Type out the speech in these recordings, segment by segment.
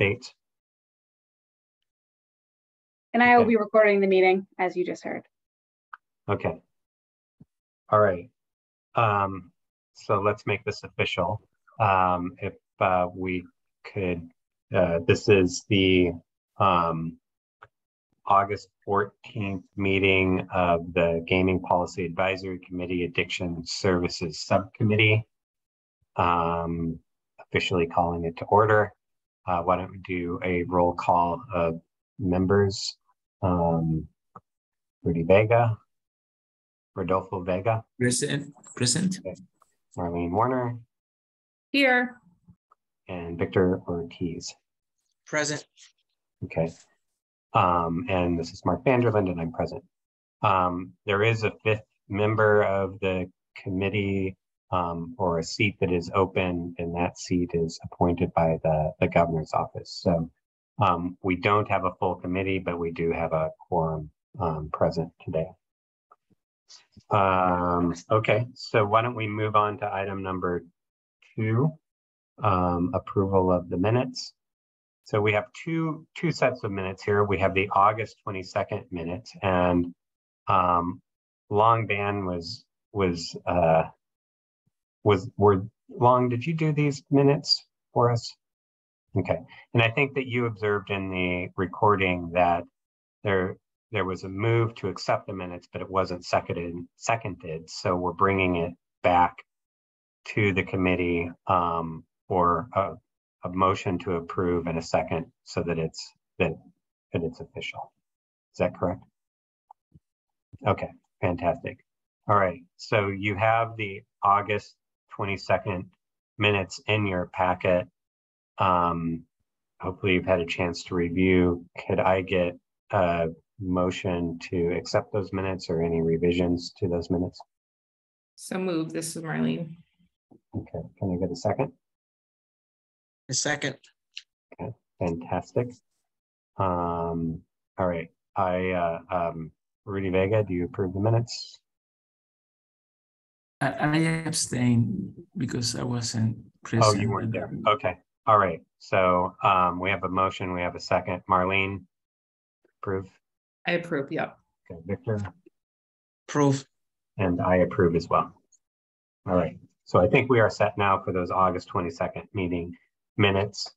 dates? And I will Okay. be recording the meeting, as you just heard. Okay. All right. Um, so let's make this official. Um, if, uh, we could, uh, this is the, um, August fourteenth meeting of the Gaming Policy Advisory Committee Addiction Services Subcommittee. Um, officially calling it to order. Uh, why don't we do a roll call of members? Um, Rudy Vega, Rodolfo Vega, Present, present. Marlene Warner, Here. and Victor Ortiz. Present. Okay. Um, and this is Mark Vander Linden and I'm present. Um, there is a fifth member of the committee um, or a seat that is open and that seat is appointed by the, the governor's office. So um, we don't have a full committee, but we do have a quorum um, present today. Um, okay, so why don't we move on to item number two, um, approval of the minutes. So we have two, two sets of minutes here. We have the August twenty-second minutes and um, Long Banh was, was, uh, was, were, Long, did you do these minutes for us? Okay, and I think that you observed in the recording that there, there was a move to accept the minutes, but it wasn't seconded, seconded. So we're bringing it back to the committee um, for a, a motion to approve in a second so that it's, that, that it's official. Is that correct? Okay, fantastic. All right, so you have the August twenty-second minutes in your packet. Um, hopefully you've had a chance to review. Could I get a motion to accept those minutes or any revisions to those minutes? So move. This is Marlene. Okay, can I get a second? A second. Okay. Fantastic. Um, all right, I, uh, um, Rudy Vega, do you approve the minutes? I, I abstain because I wasn't present. Oh, you weren't there. Okay, all right. So, um, we have a motion, we have a second. Marlene? Approve? I approve. Yep. Okay, Victor? Approve. And I approve as well. All right, so I think we are set now for those August twenty-second meeting minutes.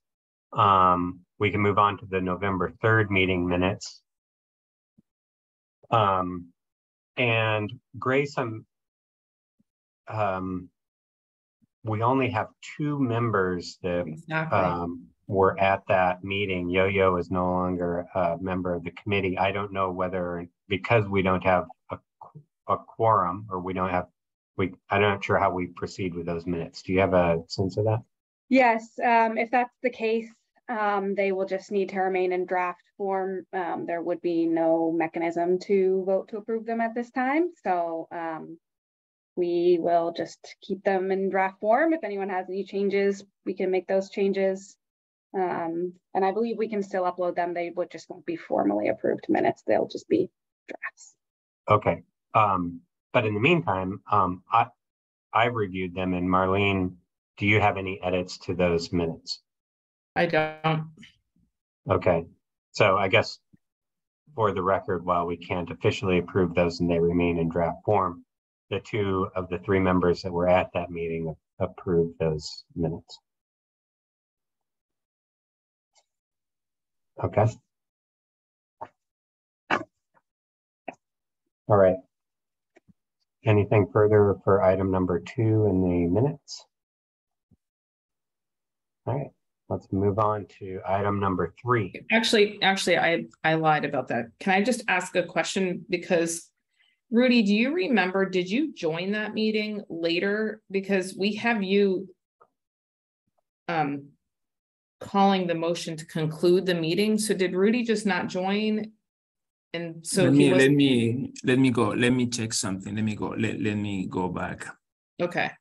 Um, we can move on to the November third meeting minutes. Um, and Grace, I'm um, we only have two members that Exactly. um, were at that meeting. Yo-Yo is no longer a member of the committee. I don't know whether, because we don't have a, a quorum or we don't have, we, I'm not sure how we proceed with those minutes. Do you have a sense of that? Yes, um, if that's the case, um, they will just need to remain in draft form. Um, there would be no mechanism to vote to approve them at this time, so, um, we will just keep them in draft form. If anyone has any changes, we can make those changes. Um, and I believe we can still upload them. They would just won't be formally approved minutes. They'll just be drafts. Okay, um, but in the meantime, um, I, I reviewed them and Marlene, do you have any edits to those minutes? I don't. Okay, so I guess for the record, while we can't officially approve those and they remain in draft form, the two of the three members that were at that meeting approved those minutes. Okay. All right. Anything further for item number two in the minutes? All right, let's move on to item number three. Actually, actually, I, I lied about that. Can I just ask a question? Because Rudy, do you remember, did you join that meeting later? Because we have you um, calling the motion to conclude the meeting. So did Rudy just not join? And so Let me, let me, let me go, let me check something. Let me go, let, let me go back. okay.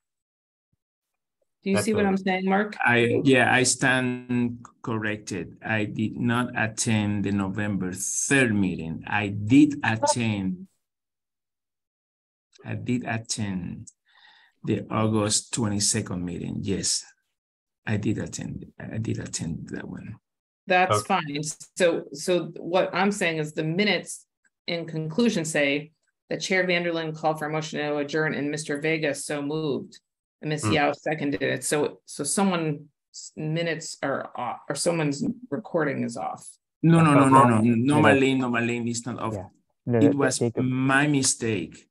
Do you That's see what I'm saying, Mark? I, yeah, I stand corrected. I did not attend the November third meeting. I did attend. I did attend the August twenty-second meeting. Yes. I did attend, I did attend that one. That's Okay. fine. So, so what I'm saying is the minutes in conclusion say that Chair Vander Linden called for a motion to adjourn and Mr. Vega so moved. And Ms. Hmm. Yao seconded it. So, so someone's minutes are off, or someone's recording is off. No, no, no, no, no. Okay. Normally, normally it's not off. Yeah. No, no, It was Jacob, my mistake.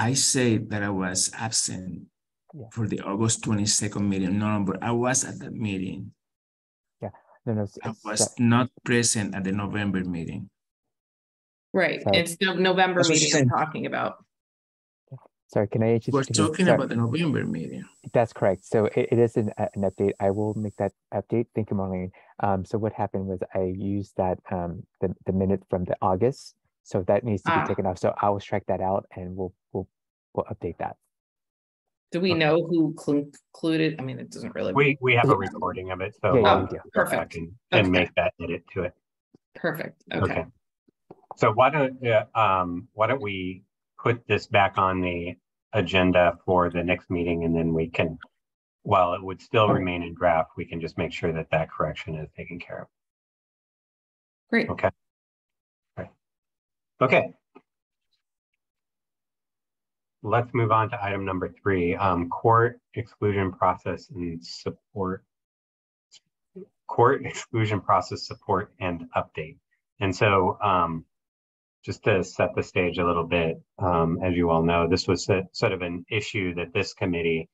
I say that I was absent Yeah. for the August twenty-second meeting. No, but I was at that meeting. Yeah. No, no. s- I s- was not present at the November meeting. Right, So- it's the November That's meeting she's I'm talking about. Sorry, can I just? We're talking sorry, about the November meeting. That's correct. So it, it is an, an update. I will make that update. Thank you, Marlene. Um, so what happened was I used that, um, the, the minute from the August. So that needs to Ah. be taken off. So I will strike that out and we'll, we'll, we'll update that. Do we know who concluded? I mean, it doesn't really. We, we have a recording of it, so. Yeah, yeah, we'll we do. go back Perfect. And, and make that edit to it. Perfect, okay. So why don't, uh, um, why don't we put this back on the agenda for the next meeting and then we can, while it would still remain in draft, we can just make sure that that correction is taken care of. Great. Okay. Okay. Let's move on to item number three, um, court exclusion process and support. Court exclusion process support and update. And so, um, just to set the stage a little bit, um, as you all know, this was a- sort of an issue that this committee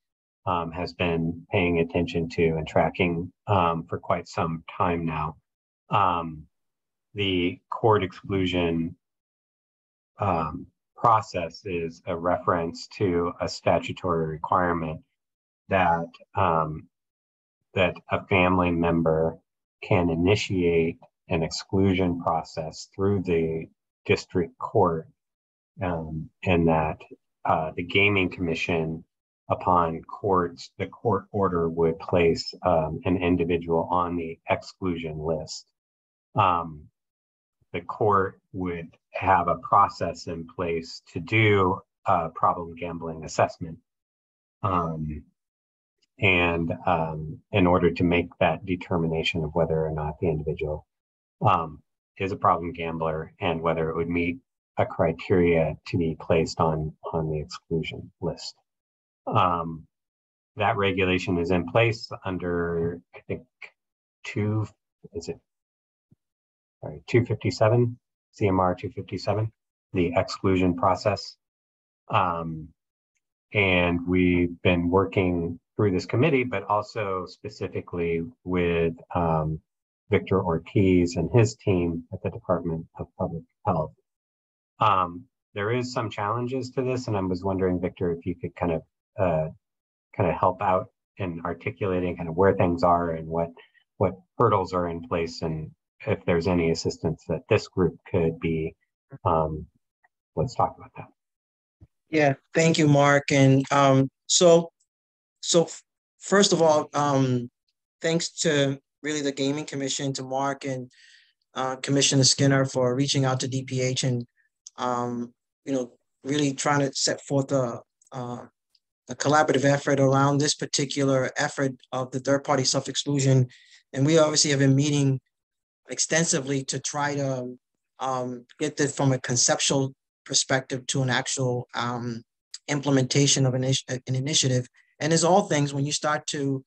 um, has been paying attention to and tracking um, for quite some time now. Um, the court exclusion um, process is a reference to a statutory requirement that um, that a family member can initiate an exclusion process through the district court, um, and that uh, the gaming commission, upon courts, the court order would place um, an individual on the exclusion list. Um, the court would have a process in place to do a problem gambling assessment. Um, and um, in order to make that determination of whether or not the individual um, is a problem gambler and whether it would meet a criteria to be placed on on the exclusion list. Um, that regulation is in place under, I think, two, is it? Sorry, two fifty-seven, CMR two fifty-seven, the exclusion process. Um, and we've been working through this committee, but also specifically with um, Victor Ortiz and his team at the Department of Public Health. Um, there is some challenges to this, and I was wondering, Victor, if you could kind of uh, kind of help out in articulating kind of where things are and what what hurdles are in place, and if there's any assistance that this group could be. Um, let's talk about that. Yeah, thank you, Mark. And um, so, so first of all, um, thanks to really the Gaming Commission, to Mark and uh, Commissioner Skinner for reaching out to DPH and um, you know really trying to set forth a uh, a collaborative effort around this particular effort of the third party self exclusion. And we obviously have been meeting extensively to try to um, get this from a conceptual perspective to an actual um, implementation of an, an initiative. And as all things, when you start to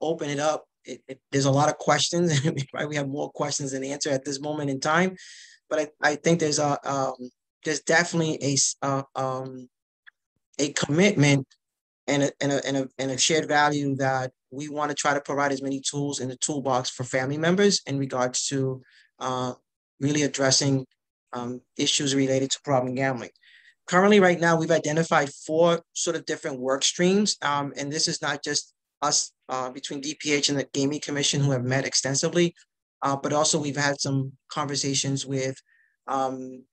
open it up, it, it, there's a lot of questions, and we have more questions than answer at this moment in time. But I, I think there's a um, there's definitely a uh, um, a commitment and a, and, a, and, a, and a shared value that we want to try to provide as many tools in the toolbox for family members in regards to uh, really addressing um, issues related to problem gambling. Currently, right now, we've identified four sort of different work streams, um, and this is not just us uh, between DPH and the Gaming Commission who have met extensively, uh, but also we've had some conversations with um,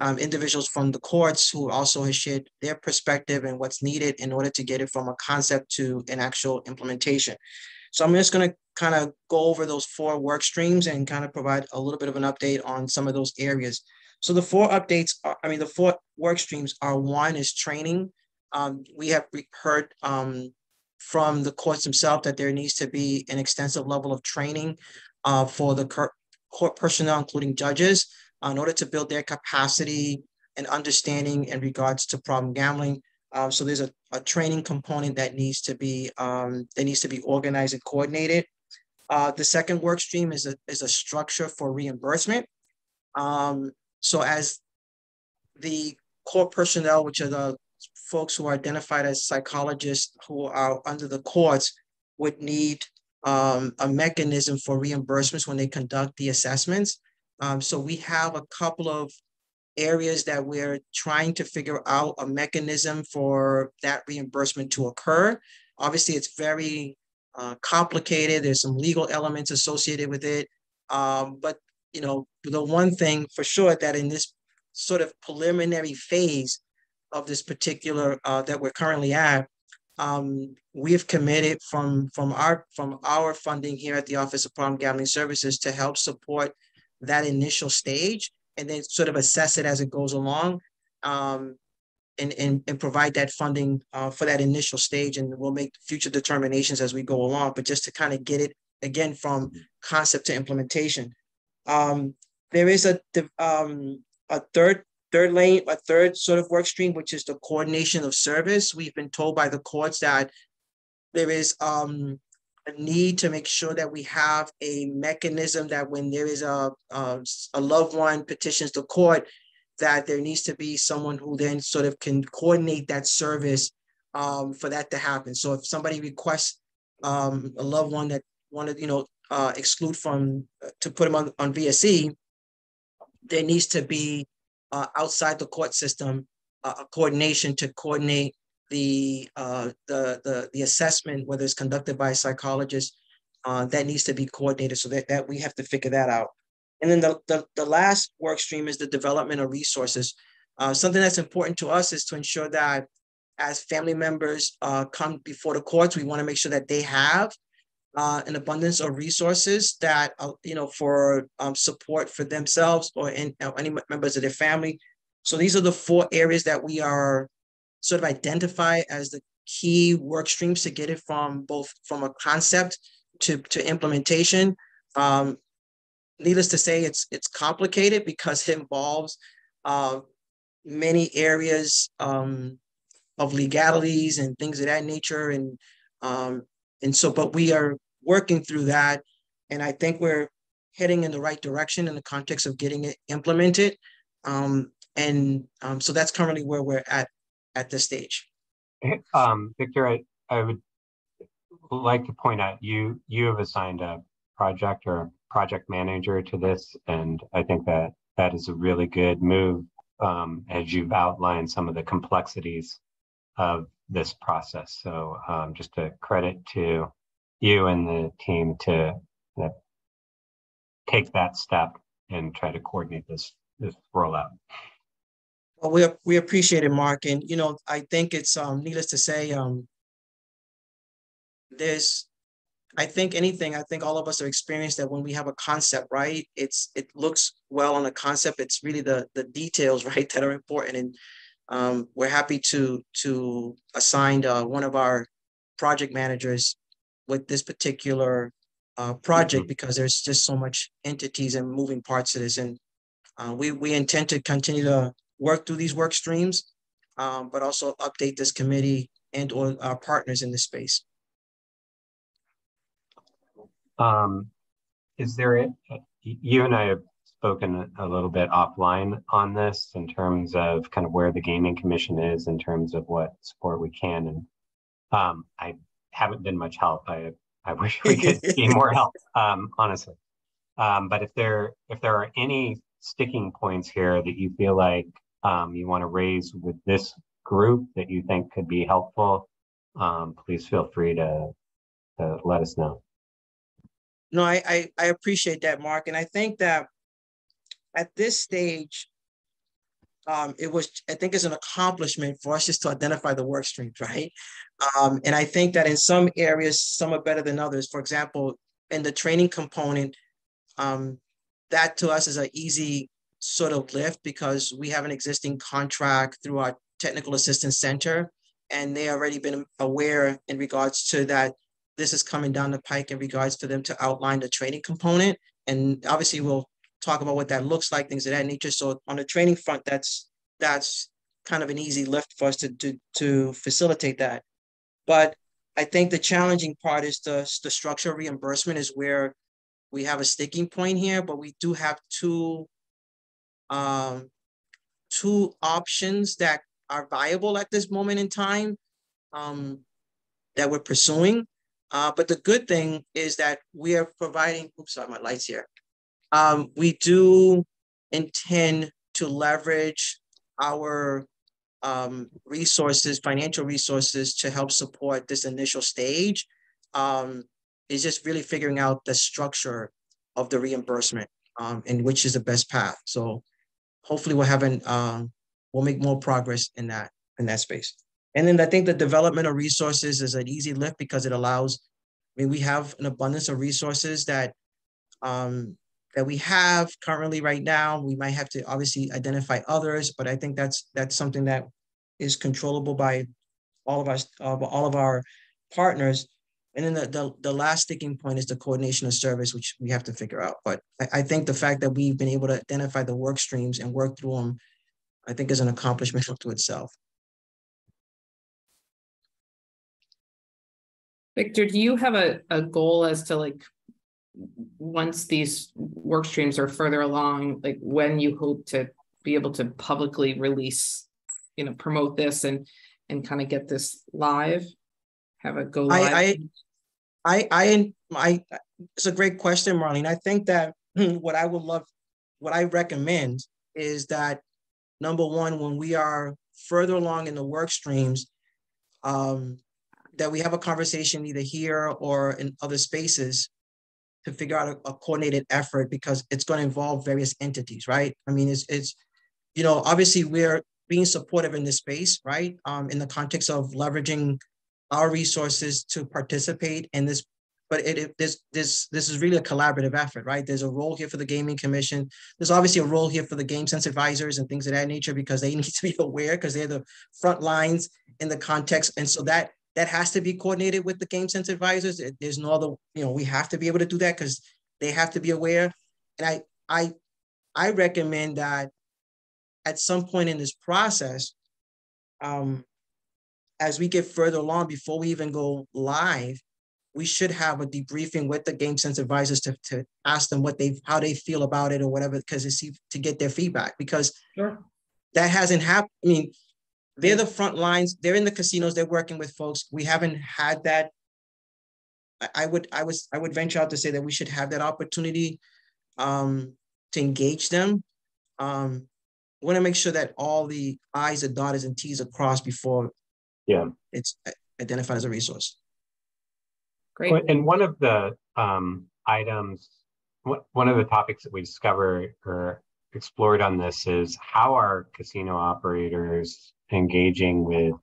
um, individuals from the courts who also has shared their perspective and what's needed in order to get it from a concept to an actual implementation. So I'm just going to kind of go over those four work streams and kind of provide a little bit of an update on some of those areas. So the four updates, are, I mean, the four work streams are one is training. Um, we have heard um, from the courts themselves that there needs to be an extensive level of training uh, for the court personnel, including judges, in order to build their capacity and understanding in regards to problem gambling. Um, so there's a, a training component that needs to be um, that needs to be organized and coordinated. Uh, the second work stream is a, is a structure for reimbursement. Um, so as the court personnel, which are the folks who are identified as psychologists who are under the courts, would need um, a mechanism for reimbursements when they conduct the assessments. Um, so we have a couple of areas that we're trying to figure out a mechanism for that reimbursement to occur. Obviously, it's very uh, complicated. There's some legal elements associated with it. Um, but you know, the one thing for sure that in this sort of preliminary phase of this particular uh, that we're currently at, um, we've committed from from our from our funding here at the Office of Problem Gambling Services to help support that initial stage and then sort of assess it as it goes along. Um, and, and, and provide that funding uh, for that initial stage. And we'll make future determinations as we go along, but just to kind of get it again from concept to implementation. Um, there is a, um, a third third lane, a third sort of work stream, which is the coordination of service. We've been told by the courts that there is um, need to make sure that we have a mechanism that when there is a, a, a loved one petitions the court, that there needs to be someone who then sort of can coordinate that service um, for that to happen. So if somebody requests um, a loved one that wanted, you know, uh, exclude from uh, to put them on, on VSE, there needs to be uh, outside the court system uh, a coordination to coordinate the, uh, the, the, the assessment, whether it's conducted by a psychologist, uh, that needs to be coordinated so that, that we have to figure that out. And then the, the, the last work stream is the development of resources. Uh, something that's important to us is to ensure that as family members uh, come before the courts, we want to make sure that they have uh, an abundance of resources that, uh, you know, for um, support for themselves or in, any members of their family. So these are the four areas that we are sort of identify as the key work streams to get it from both from a concept to, to implementation. Um, needless to say, it's it's complicated because it involves uh, many areas um, of legalities and things of that nature, and um, and so, but we are working through that, and I think we're heading in the right direction in the context of getting it implemented, um, and um, so that's currently where we're at at this stage. Um, Victor, I, I would like to point out you you have assigned a project or project manager to this, and I think that that is a really good move um, as you've outlined some of the complexities of this process. So um, just a credit to you and the team to uh, take that step and try to coordinate this this rollout. Well, we we appreciate it, Mark, and you know I think it's um, needless to say um, there's I think anything, I think all of us have experienced that when we have a concept, right? It's it looks well on a concept. It's really the the details, right, that are important. And um, we're happy to to assign uh, one of our project managers with this particular uh, project mm-hmm. because there's just so much entities and moving parts to this. And uh, we we intend to continue to work through these work streams, um, but also update this committee and or our partners in this space. Um, is there, a, you and I have spoken a little bit offline on this in terms of kind of where the gaming commission is in terms of what support we can. And um, I haven't been much help. I, I wish we could be more help, um, honestly. Um, but if there, if there are any sticking points here that you feel like um, you want to raise with this group that you think could be helpful, um, please feel free to, to let us know. No, I, I, I appreciate that, Mark. And I think that at this stage, um, it was, I think it's an accomplishment for us just to identify the work streams, right? Um, and I think that in some areas, some are better than others. For example, in the training component, um, that to us is an easy sort of lift because we have an existing contract through our technical assistance center and they already been aware in regards to that this is coming down the pike in regards to them to outline the training component. And obviously we'll talk about what that looks like, things of that nature. So on the training front, that's that's kind of an easy lift for us to to, to facilitate that. But I think the challenging part is the, the structure reimbursement is where we have a sticking point here, but we do have two um, two options that are viable at this moment in time um, that we're pursuing. Uh, but the good thing is that we are providing, oops, sorry, my lights here. Um, we do intend to leverage our um, resources, financial resources to help support this initial stage. Um, is just really figuring out the structure of the reimbursement um, and which is the best path. So hopefully we'll have an, um, we'll make more progress in that, in that space. And then I think the development of resources is an easy lift because it allows, I mean, we have an abundance of resources that um, that we have currently right now. We might have to obviously identify others, but I think that's that's something that is controllable by all of us, uh, all of our partners. And then the, the, the, last sticking point is the coordination of service, which we have to figure out. But I, I think the fact that we've been able to identify the work streams and work through them, I think is an accomplishment to itself. Victor, do you have a, a goal as to like once these work streams are further along, like when you hope to be able to publicly release, you know, promote this and and kind of get this live? Have a go live? I I I I, it's a great question, Marlene. I think that what I would love, what I recommend is that number one, when we are further along in the work streams, um, that we have a conversation either here or in other spaces to figure out a, a coordinated effort because it's going to involve various entities, right? I mean, it's it's you know obviously we're being supportive in this space, right? Um, in the context of leveraging our resources to participate in this but it, it, this this this is really a collaborative effort, right? There's a role here for the gaming commission. There's obviously a role here for the game sense advisors and things of that nature because they need to be aware because they're the front lines in the context, and so that that has to be coordinated with the game sense advisors. There's no other, you know, we have to be able to do that because they have to be aware. And I, I, I recommend that at some point in this process, um, as we get further along before we even go live, we should have a debriefing with the game sense advisors to, to ask them what they how they feel about it or whatever because it's to get their feedback because sure. that hasn't happened. I mean, they're the front lines. They're in the casinos. They're working with folks. We haven't had that. I would, I was, I would venture out to say that we should have that opportunity um, to engage them. Um, we want to make sure that all the I's are dotted and T's are crossed before yeah. it's identified as a resource. Great. And one of the um, items, one of the topics that we discovered or explored on this is how are casino operators engaging with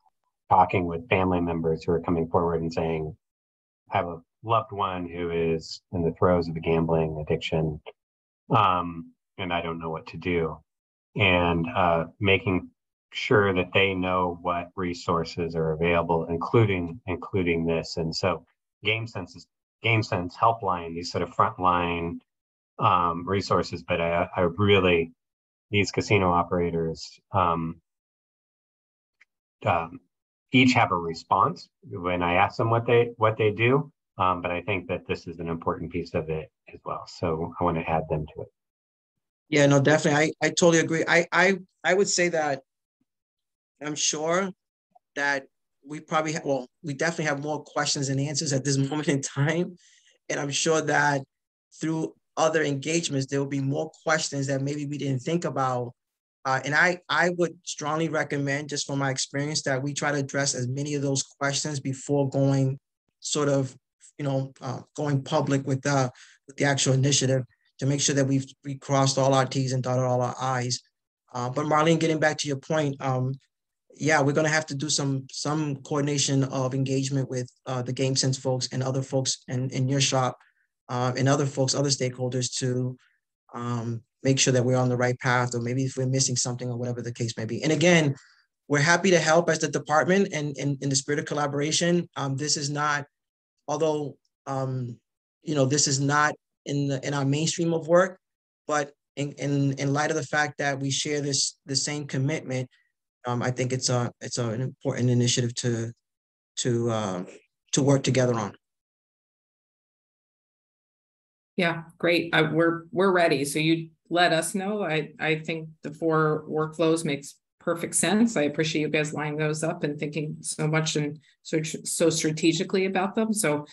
talking with family members who are coming forward and saying, I have a loved one who is in the throes of a gambling addiction, um, and I don't know what to do. And uh, making sure that they know what resources are available, including including this. And so, Game Sense is Game Sense Helpline, these sort of frontline um, resources. But I, I really these casino operators um, um, each have a response when I ask them what they what they do. Um, but I think that this is an important piece of it as well. So I want to add them to it. Yeah, no, definitely. I, I totally agree. I, I I would say that I'm sure that we probably have, well, we definitely have more questions and answers at this moment in time. And I'm sure that through other engagements, there will be more questions that maybe we didn't think about uh, and I, I would strongly recommend, just from my experience, that we try to address as many of those questions before going sort of, you know, uh, going public with, uh, with the actual initiative to make sure that we've we crossed all our T's and dotted all our I's. Uh, but Marlene, getting back to your point, um, yeah, we're going to have to do some some coordination of engagement with uh, the Game Sense folks and other folks in, in your shop uh, and other folks, other stakeholders to um, make sure that we're on the right path, or maybe if we're missing something or whatever the case may be. And again, we're happy to help as the department and in, the spirit of collaboration. Um, this is not, although um, you know, this is not in the in our mainstream of work, but in in, in light of the fact that we share this the same commitment, um, I think it's a it's a, an important initiative to to uh, to work together on. Yeah, great. I, we're we're ready. So you let us know. I I think the four workflows makes perfect sense. I appreciate you guys lining those up and thinking so much and so so strategically about them. So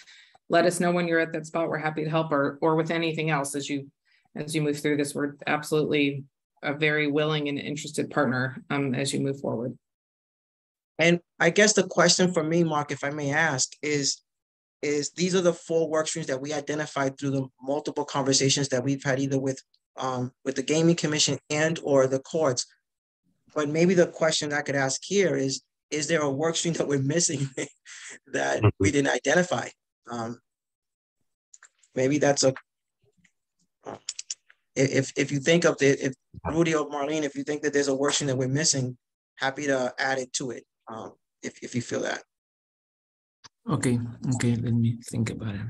let us know when you're at that spot. We're happy to help or or with anything else as you as you move through this. We're absolutely a very willing and interested partner um, as you move forward. And I guess the question for me, Mark, if I may ask, is is these are the four work streams that we identified through the multiple conversations that we've had either with um, with the gaming commission and or the courts. But maybe the question I could ask here is, is there a work stream that we're missing that we didn't identify? Um, maybe that's a, if, if you think of the if Rudy or Marlene, if you think that there's a work stream that we're missing, happy to add it to it um, if, if you feel that. Okay, okay, let me think about it.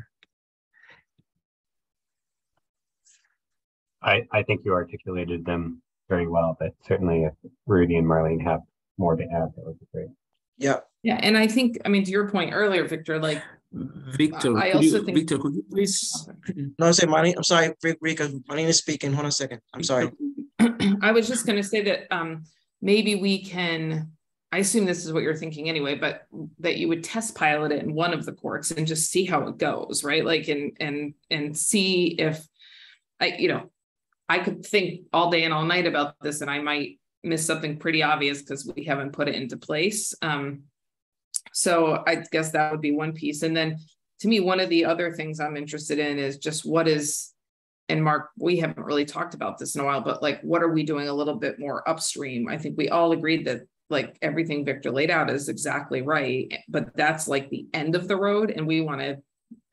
I, I think you articulated them very well, but certainly if Rudy and Marlene have more to add, that would be great. Yeah. Yeah, and I think, I mean, to your point earlier, Victor, like Victor, I could also you, think- Victor, could you please? No, I'm saying Marlene, I'm sorry, Rika, Marlene is speaking. Hold on a second. I'm sorry. I was just gonna say that um maybe we can, I assume this is what you're thinking anyway, but that you would test pilot it in one of the courts and just see how it goes, right? Like and and and see if I, you know, I could think all day and all night about this and I might miss something pretty obvious because we haven't put it into place. Um so I guess that would be one piece. And then to me, one of the other things I'm interested in is just what is and Mark, we haven't really talked about this in a while, but like, what are we doing a little bit more upstream? I think we all agreed that like everything Victor laid out is exactly right, but that's like the end of the road. And we want to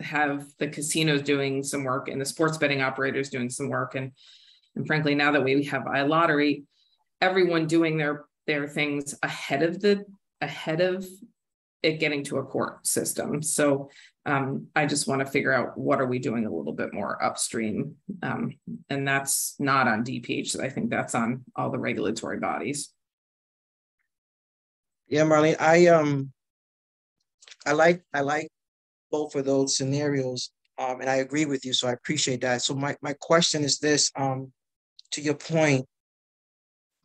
have the casinos doing some work and the sports betting operators doing some work. And, and frankly, now that we have iLottery, everyone doing their, their things ahead of the, ahead of it getting to a court system. So um, I just want to figure out what are we doing a little bit more upstream. Um, and that's not on DPH. I think that's on all the regulatory bodies. Yeah, Marlene, I um I like I like both of those scenarios. Um, and I agree with you, so I appreciate that. So my, my question is this, um, to your point,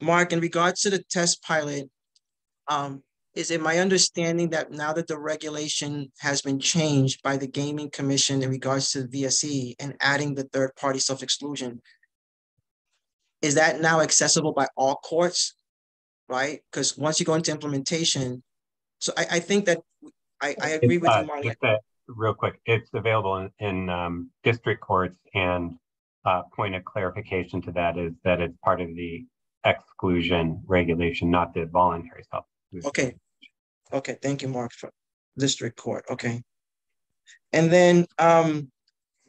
Mark, in regards to the test pilot, um, is it my understanding that now that the regulation has been changed by the Gaming Commission in regards to the VSE and adding the third party self exclusion, is that now accessible by all courts? Right? Because once you go into implementation, so I, I think that I, I agree with Uh, you, that, real quick, it's available in, in um, district courts and uh, point of clarification to that is that it's part of the exclusion regulation, not the voluntary self. Okay. Okay, thank you, Mark, for district court. Okay. And then um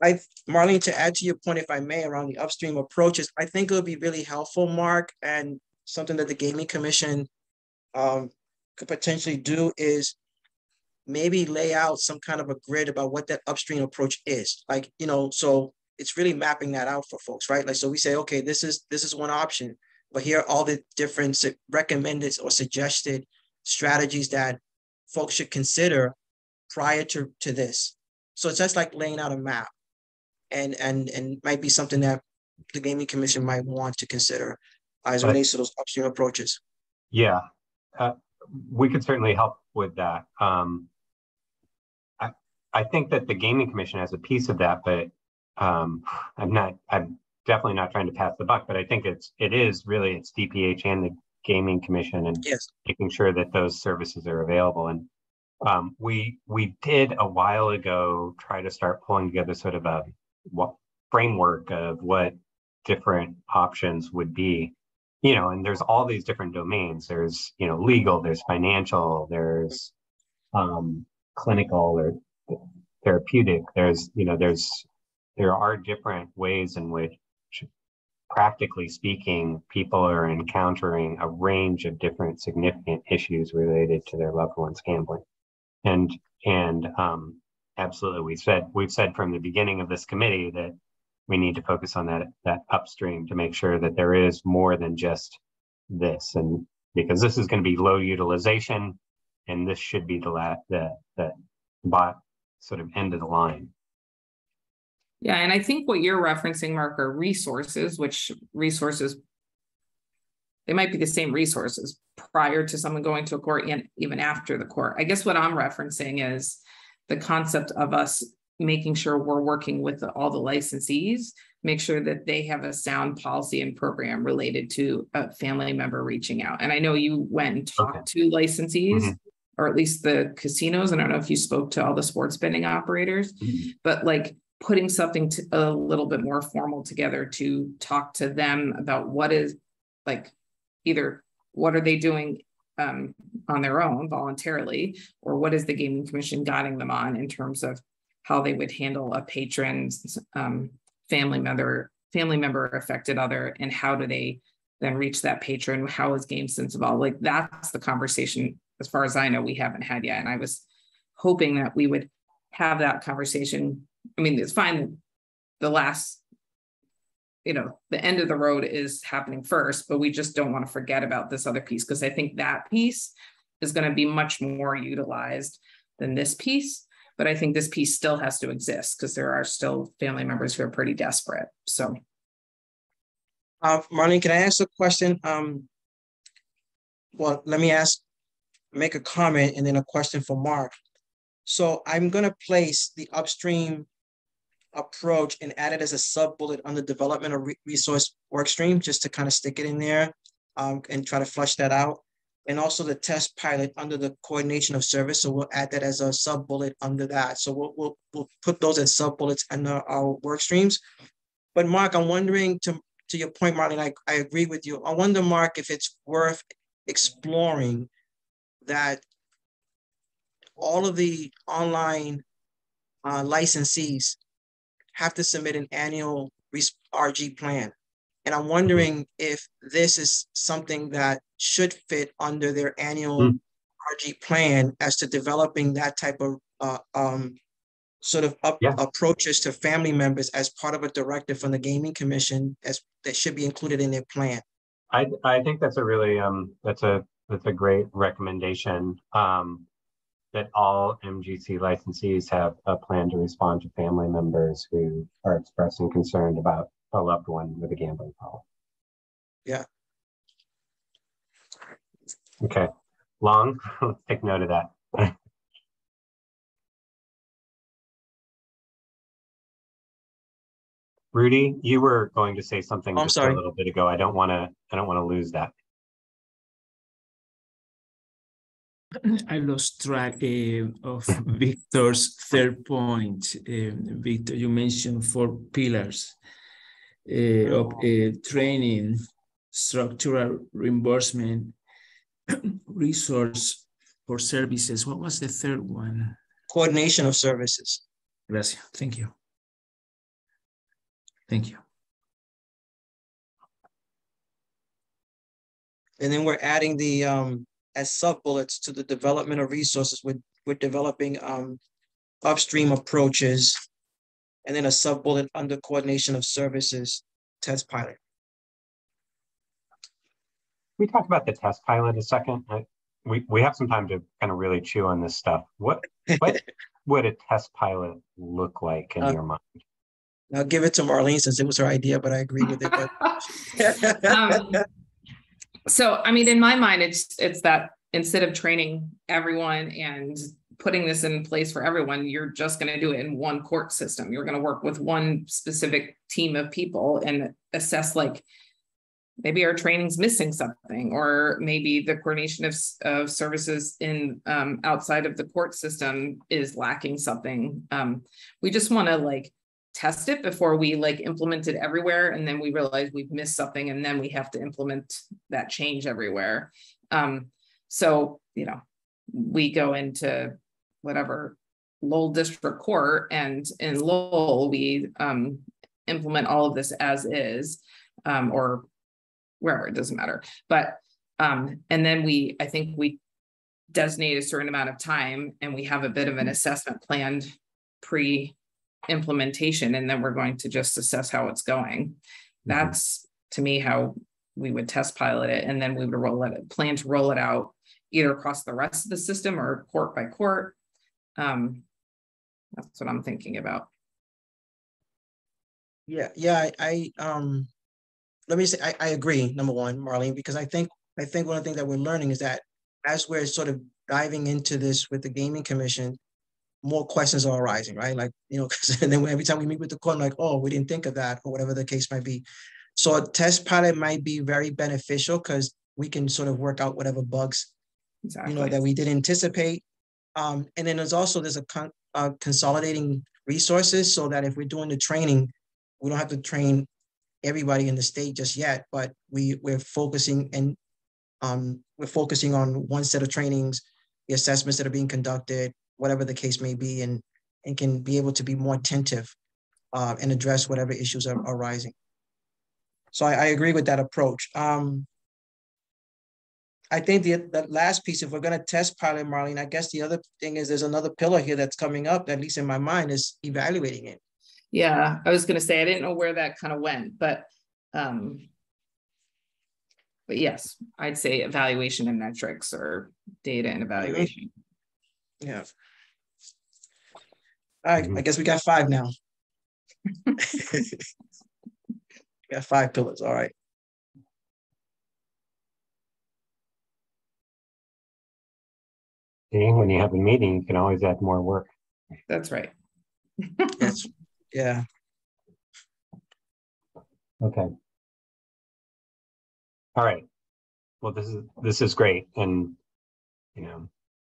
I Marlene, to add to your point, if I may, around the upstream approaches, I think it would be really helpful, Mark, and something that the gaming commission um could potentially do is maybe lay out some kind of a grid about what that upstream approach is. Like, you know, so it's really mapping that out for folks, right? Like, so we say, okay, this is this is one option, but here are all the different recommended or suggested strategies that folks should consider prior to, to this. So it's just like laying out a map and, and, and might be something that the gaming commission might want to consider as Right. relates to those upstream approaches. Yeah, uh, we could certainly help with that. Um, I, I think that the gaming commission has a piece of that, but um, I'm not, I'm definitely not trying to pass the buck, but I think it's, it is really, it's DPH and the gaming commission and Yes. making sure that those services are available. And um, we, we did a while ago, try to start pulling together sort of a what framework of what different options would be you know, and there's all these different domains. There's, you know, legal, there's financial, there's um, clinical or therapeutic. There's, you know, there's, there are different ways in which practically speaking, people are encountering a range of different significant issues related to their loved ones gambling. And and um, absolutely, we said we've said from the beginning of this committee that we need to focus on that that upstream to make sure that there is more than just this, and because this is going to be low utilization, and this should be the la- the the bot sort of end of the line. Yeah, and I think what you're referencing, Mark, are resources, which resources they might be the same resources prior to someone going to a court and even after the court. I guess what I'm referencing is the concept of us making sure we're working with all the licensees, make sure that they have a sound policy and program related to a family member reaching out. And I know you went and talked okay. to licensees. Mm-hmm. Or at least the casinos. I don't know if you spoke to all the sports betting operators, mm-hmm. but like putting something to, a little bit more formal together to talk to them about what is like either what are they doing um, on their own voluntarily, or what is the gaming commission guiding them on in terms of how they would handle a patron's um, family member family member affected other and how do they then reach that patron? How is game sense involved like that's the conversation as far as i know we haven't had yet and i was hoping that we would have that conversation i mean it's fine the last you know the end of the road is happening first but we just don't want to forget about this other piece because i think that piece is going to be much more utilized than this piece but I think this piece still has to exist because there are still family members who are pretty desperate. So, uh, Marlene, can I ask a question? Um, well, let me ask, make a comment and then a question for Mark. So I'm going to place the upstream approach and add it as a sub bullet on the development of re resource work stream, just to kind of stick it in there um, and try to flush that out and also the test pilot under the coordination of service. So we'll add that as a sub bullet under that. So we'll, we'll, we'll put those as sub bullets under our work streams. But Mark, I'm wondering to, to your point, Marlene, I, I agree with you. I wonder, Mark, if it's worth exploring that all of the online uh, licensees have to submit an annual RG plan. And I'm wondering if this is something that should fit under their annual mm. RG plan as to developing that type of uh, um, sort of up, yeah. approaches to family members as part of a directive from the Gaming Commission as that should be included in their plan. I I think that's a really um that's a that's a great recommendation. Um, that all MGC licensees have a plan to respond to family members who are expressing concern about a loved one with a gambling problem. Yeah. Okay, long, let's take note of that. Rudy, you were going to say something oh, I'm sorry. a little bit ago. I don't want to. I don't want to lose that. I lost track uh, of Victor's third point. Uh, Victor, you mentioned four pillars uh, of uh, training, structural reimbursement, resource for services. What was the third one? Coordination of services. Gracias. Thank you. Thank you. And then we're adding the um, as sub bullets to the development of resources. We're, we're developing um, upstream approaches and then a sub bullet under coordination of services test pilot we talk about the test pilot a second? I, we, we have some time to kind of really chew on this stuff. What what would a test pilot look like in uh, your mind? I'll give it to Marlene since it was her idea, but I agree with it. But... um, so, I mean, in my mind, it's it's that instead of training everyone and putting this in place for everyone, you're just going to do it in one court system. You're going to work with one specific team of people and assess like maybe our training's missing something or maybe the coordination of, of services in um, outside of the court system is lacking something um, we just want to like test it before we like implement it everywhere and then we realize we've missed something and then we have to implement that change everywhere um, so you know we go into whatever Lowell District Court and in Lowell we um, implement all of this as is, um, or wherever, it doesn't matter. But, um, and then we, I think we designate a certain amount of time and we have a bit of an assessment planned pre implementation, and then we're going to just assess how it's going. That's to me how we would test pilot it, and then we would roll it, plan to roll it out either across the rest of the system or court by court. Um, that's what I'm thinking about. Yeah, yeah, I, I um, let me say, I, I agree, number one, Marlene, because I think, I think one of the things that we're learning is that as we're sort of diving into this with the gaming commission, more questions are arising, right? Like, you know, because and then every time we meet with the court, I'm like, oh, we didn't think of that, or whatever the case might be. So a test pilot might be very beneficial because we can sort of work out whatever bugs, Exactly. you know, that we didn't anticipate. Um, and then there's also there's a con- uh, consolidating resources so that if we're doing the training, we don't have to train everybody in the state just yet, but we we're focusing and um, we're focusing on one set of trainings, the assessments that are being conducted, whatever the case may be, and and can be able to be more attentive uh, and address whatever issues are arising. So I, I agree with that approach. Um, I think the, the last piece, if we're going to test pilot Marlene, I guess the other thing is there's another pillar here that's coming up, at least in my mind, is evaluating it. Yeah, I was gonna say, I didn't know where that kind of went, but, um. But yes, I'd say evaluation and metrics or data and evaluation. Yeah. All right, I guess we got five now. got five pillars. All right. See, when you have a meeting, you can always add more work. That's right. Yes. Yeah. Okay. All right. Well, this is, this is great. And, you know, it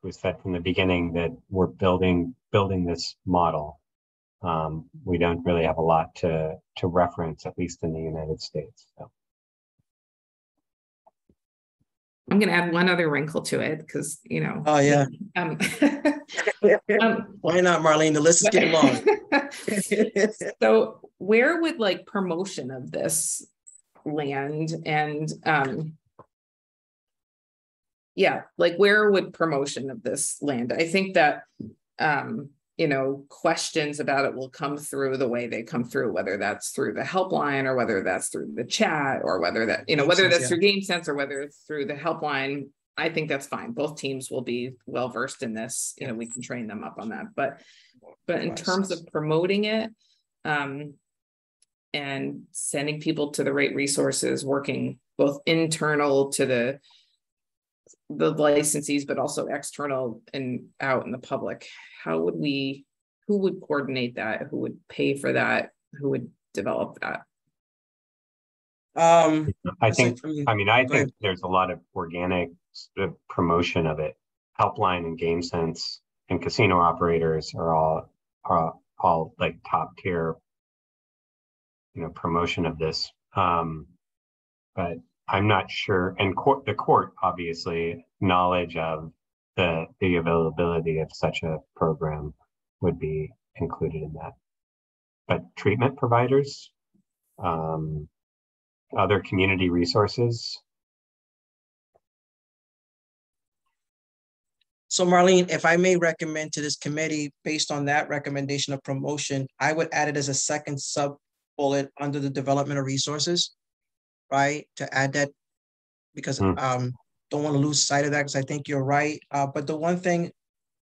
was said from the beginning that we're building, building this model. Um, we don't really have a lot to, to reference, at least in the United States. So, I'm gonna add one other wrinkle to it, because, you know. Oh, yeah. Um, um, Why not, Marlene? The list is getting long. So where would like promotion of this land and um yeah, like where would promotion of this land? I think that um you know, questions about it will come through the way they come through, whether that's through the helpline or whether that's through the chat or whether that, you know, whether that's yeah. through Game Sense or whether it's through the helpline. I think that's fine. Both teams will be well versed in this. You know, we can train them up on that. But but in terms of promoting it, um, and sending people to the right resources, working both internal to the the licensees, but also external and out in the public. How would we, who would coordinate that? Who would pay for that? Who would develop that? Um, I think, I mean, I mean, I go ahead. think there's a lot of organic sort of promotion of it. Helpline and Game Sense and casino operators are all, are all like top tier, you know, promotion of this. Um, but I'm not sure, and court, the court, obviously, knowledge of the, the availability of such a program would be included in that. But treatment providers, um, other community resources, So Marlene, if I may recommend to this committee, based on that recommendation of promotion, I would add it as a second sub bullet under the development of resources. Right, to add that, because Hmm. um, don't want to lose sight of that, because I think you're right. Uh, but the one thing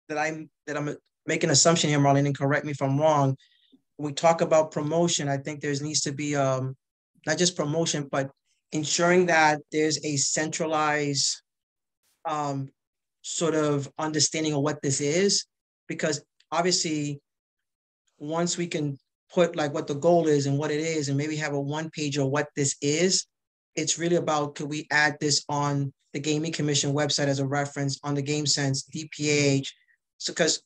that I'm, that I'm making assumption here, Marlene, and correct me if I'm wrong. When we talk about promotion, I think there's needs to be um, not just promotion, but ensuring that there's a centralized um, sort of understanding of what this is, because obviously, once we can put like what the goal is and what it is, and maybe have a one page of what this is, it's really about could we add this on the Gaming Commission website as a reference on the Game Sense DPH, so because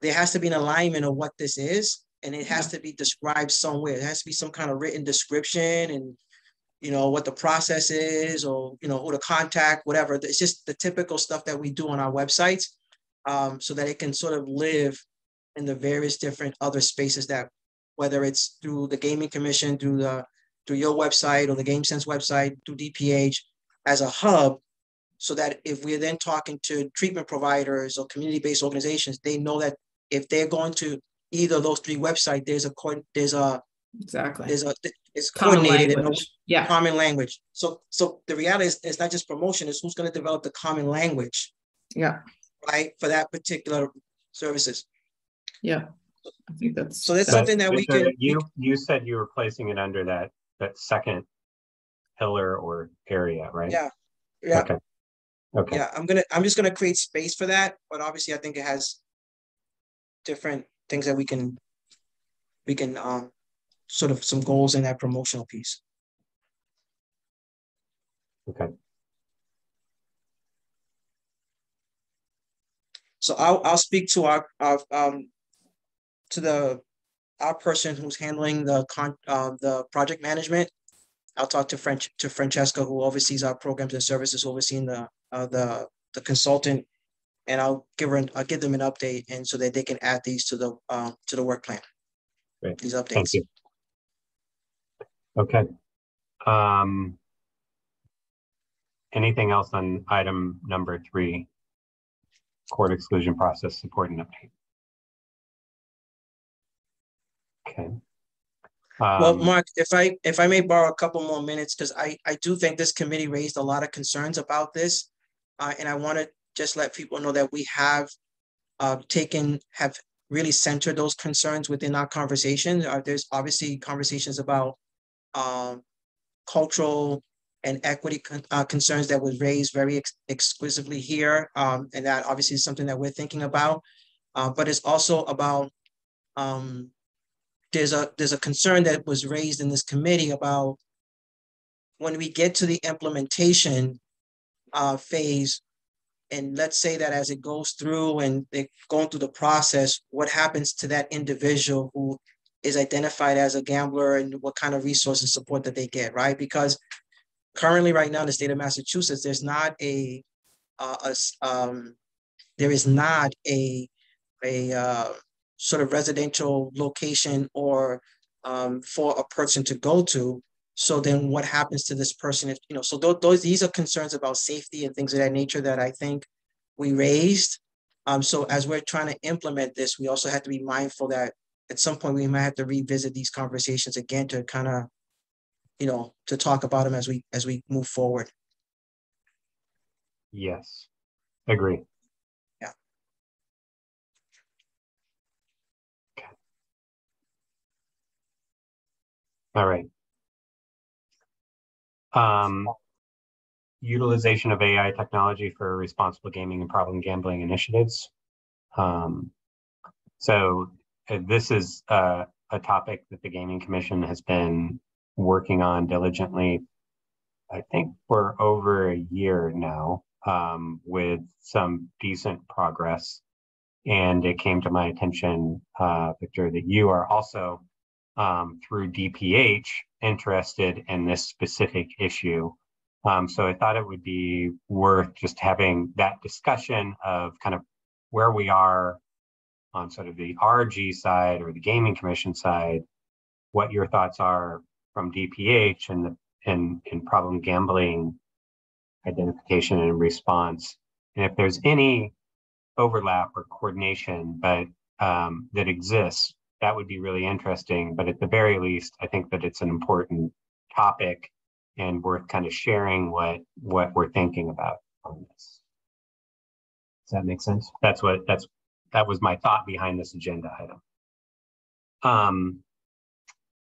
there has to be an alignment of what this is, and it has to be described somewhere. It has to be some kind of written description and you know, what the process is or, you know, who to contact, whatever. It's just the typical stuff that we do on our websites um, so that it can sort of live in the various different other spaces that whether it's through the gaming commission, through the through your website or the GameSense website, through DPH as a hub, so that if we're then talking to treatment providers or community-based organizations, they know that if they're going to either of those three websites, there's a there's a exactly there's a it's common coordinated in a language. Yeah, common language. So so the reality is it's not just promotion, it's who's going to develop the common language, yeah, right, for that particular services. yeah. I think that's. So that's But- something that we can You, you said you were placing it under that, that second pillar or area, right? Yeah. yeah, Okay. Okay, yeah. I'm gonna I'm just gonna create space for that, but obviously I think it has different things that we can we can um sort of some goals in that promotional piece. okay. So I'll I'll speak to our our um to the our person who's handling the con uh, the project management. I'll talk to French to Francesca who oversees our programs and services, overseeing the uh, the the consultant, and I'll give her an, I'll give them an update and so that they can add these to the uh, to the work plan. Great. These Thank updates. you. Okay. Um. Anything else on item number three? Court exclusion process support and update. Okay. Well, Um, Mark, if I, if I may borrow a couple more minutes, because I, I do think this committee raised a lot of concerns about this. Uh, and I want to just let people know that we have uh, taken, have really centered those concerns within our conversation. Uh, there's obviously conversations about um, cultural and equity con- uh, concerns that was raised very ex- exclusively here. Um, and that obviously is something that we're thinking about. Uh, but it's also about um, there's a there's a concern that was raised in this committee about when we get to the implementation uh, phase, and let's say that as it goes through and they're going through the process, what happens to that individual who is identified as a gambler and what kind of resources and support that they get, right? Because currently, right now in the state of Massachusetts, there's not a, uh, a um, there is not a a uh, sort of residential location or um, for a person to go to. So then what happens to this person if, you know, so tho- those, these are concerns about safety and things of that nature that I think we raised. Um, so as we're trying to implement this, we also have to be mindful that at some point we might have to revisit these conversations again to kind of, you know, to talk about them as we, as we move forward. yes, agree. All right. Um, utilization of AI technology for responsible gaming and problem gambling initiatives. Um, so uh, this is uh, a topic that the Gaming Commission has been working on diligently, I think for over a year now, um, with some decent progress. And it came to my attention, uh, Victor, that you are also um, through DPH interested in this specific issue. Um, so I thought it would be worth just having that discussion of kind of where we are on sort of the RG side or the gaming commission side, what your thoughts are from DPH and the and in problem gambling identification and response, and if there's any overlap or coordination, but um, that exists, that would be really interesting. But at the very least, I think that it's an important topic and worth kind of sharing what what we're thinking about on this. Does that make sense? That's what that's that was my thought behind this agenda item. Um,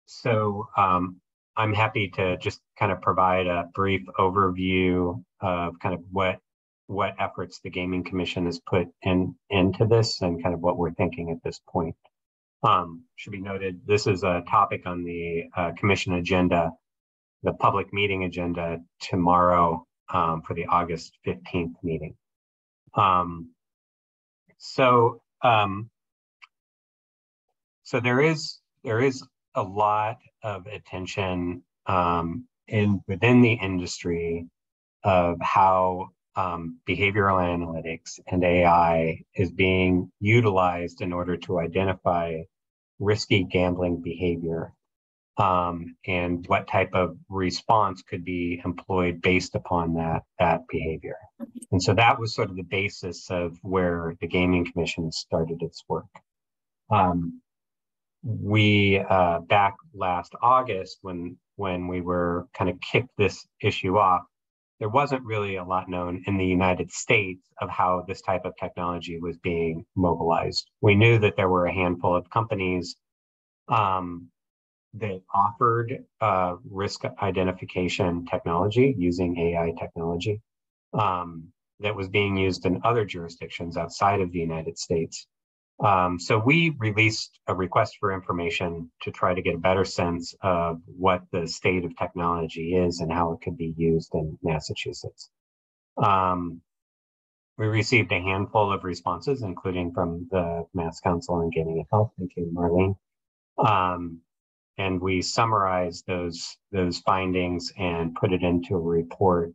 so um, I'm happy to just kind of provide a brief overview of kind of what what efforts the Gaming Commission has put in into this and kind of what we're thinking at this point. Um, should be noted, this is a topic on the uh, commission agenda, the public meeting agenda tomorrow um, for the August 15th meeting. Um, so, um, so there is there is a lot of attention um, in within the industry of how um, behavioral analytics and AI is being utilized in order to identify risky gambling behavior um, and what type of response could be employed based upon that that behavior. And so that was sort of the basis of where the Gaming Commission started its work. Um, we uh, back last August when when we were kind of kicked this issue off, there wasn't really a lot known in the United States of how this type of technology was being mobilized. We knew that there were a handful of companies um, that offered uh, risk identification technology using AI technology um, that was being used in other jurisdictions outside of the United States. Um, so we released a request for information to try to get a better sense of what the state of technology is and how it could be used in Massachusetts. Um, we received a handful of responses, including from the Mass Council on Gaming and Health. Thank you, Marlene. Um, and we summarized those those findings and put it into a report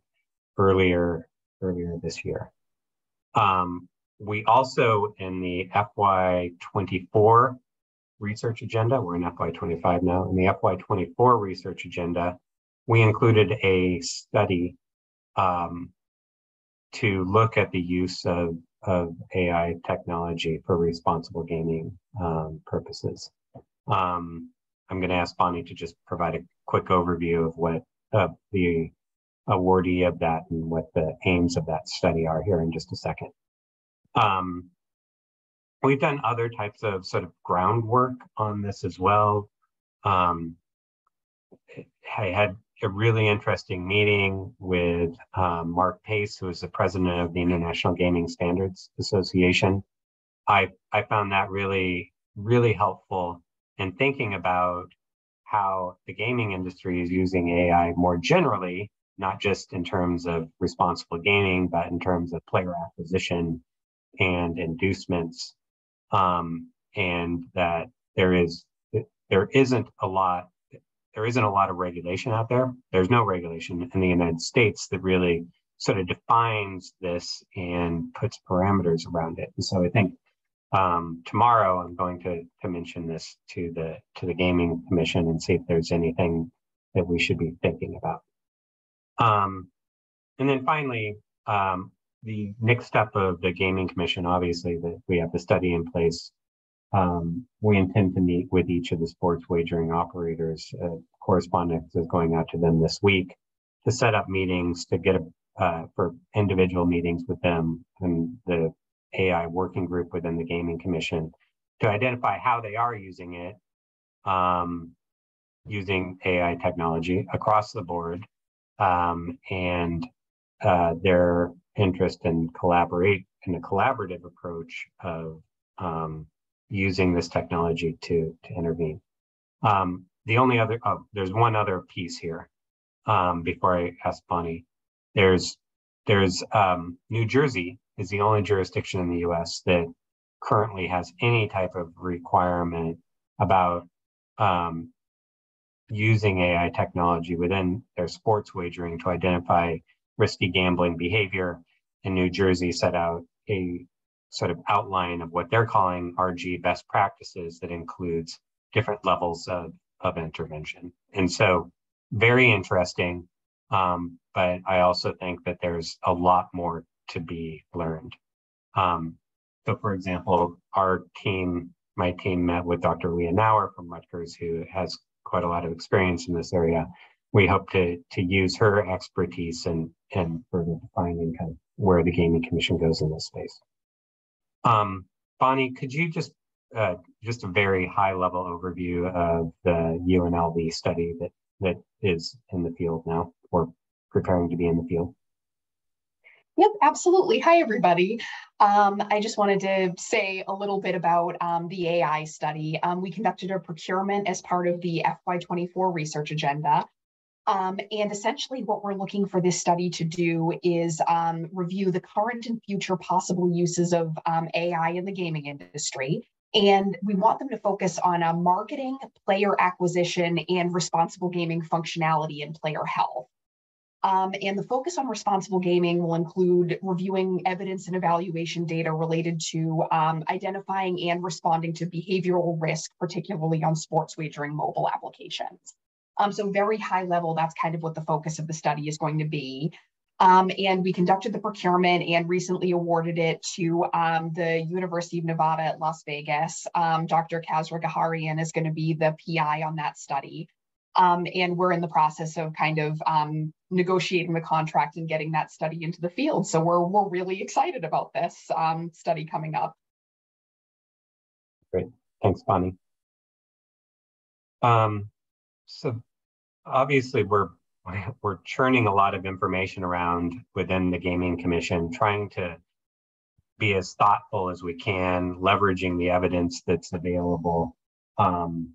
earlier earlier this year. Um, we also in the FY24 research agenda, we're in FY25 now. In the FY24 research agenda, we included a study um, to look at the use of, of AI technology for responsible gaming um, purposes. Um, I'm going to ask Bonnie to just provide a quick overview of what uh, the awardee of that and what the aims of that study are here in just a second. Um, we've done other types of sort of groundwork on this as well. Um, I had a really interesting meeting with um, Mark Pace, who is the president of the International Gaming Standards Association. I, I found that really, really helpful in thinking about how the gaming industry is using AI more generally, not just in terms of responsible gaming, but in terms of player acquisition and inducements, um, and that there is there isn't a lot there isn't a lot of regulation out there. There's no regulation in the United States that really sort of defines this and puts parameters around it. And so I think um, tomorrow I'm going to to mention this to the to the gaming commission and see if there's anything that we should be thinking about. Um, and then finally, um, the next step of the gaming commission, obviously, that we have the study in place. Um, we intend to meet with each of the sports wagering operators. Uh, correspondence is going out to them this week to set up meetings to get a uh, for individual meetings with them and the AI working group within the gaming commission to identify how they are using it, um, using AI technology across the board, um, and uh, their interest in collaborate in a collaborative approach of um, using this technology to to intervene. Um, the only other oh, there's one other piece here um, before I ask Bonnie. There's there's um, New Jersey is the only jurisdiction in the U.S. that currently has any type of requirement about um, using AI technology within their sports wagering to identify risky gambling behavior in New Jersey set out a sort of outline of what they're calling RG best practices that includes different levels of, of intervention. And so, very interesting. Um, but I also think that there's a lot more to be learned. Um, so, for example, our team, my team met with Dr. Lia Nower from Rutgers, who has quite a lot of experience in this area. We hope to to use her expertise and and further defining kind of where the Gaming Commission goes in this space. Um, Bonnie, could you just uh, just a very high level overview of the UNLV study that that is in the field now or preparing to be in the field? Yep, absolutely. Hi, everybody. Um, I just wanted to say a little bit about um, the AI study. Um, we conducted a procurement as part of the FY24 research agenda. Um, and essentially, what we're looking for this study to do is um, review the current and future possible uses of um, AI in the gaming industry. And we want them to focus on uh, marketing, player acquisition, and responsible gaming functionality and player health. Um, and the focus on responsible gaming will include reviewing evidence and evaluation data related to um, identifying and responding to behavioral risk, particularly on sports wagering mobile applications. Um, so very high level, that's kind of what the focus of the study is going to be. Um, and we conducted the procurement and recently awarded it to um, the University of Nevada at Las Vegas. Um, Dr. Kasra Ghaharian is going to be the PI on that study. Um, and we're in the process of kind of um, negotiating the contract and getting that study into the field. So we're, we're really excited about this um, study coming up. Great. Thanks, Bonnie. So obviously we're we're churning a lot of information around within the gaming commission, trying to be as thoughtful as we can, leveraging the evidence that's available, um,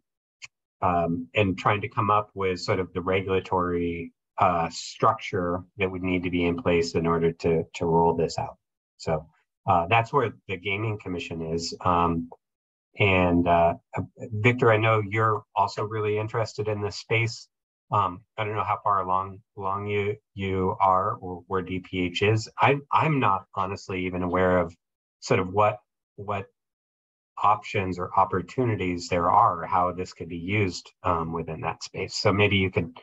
um, and trying to come up with sort of the regulatory uh, structure that would need to be in place in order to to roll this out. So uh, that's where the gaming commission is. Um, and uh, Victor, I know you're also really interested in this space. Um, I don't know how far along along you you are or where DPH is. I'm I'm not honestly even aware of sort of what what options or opportunities there are, how this could be used um, within that space. So maybe you could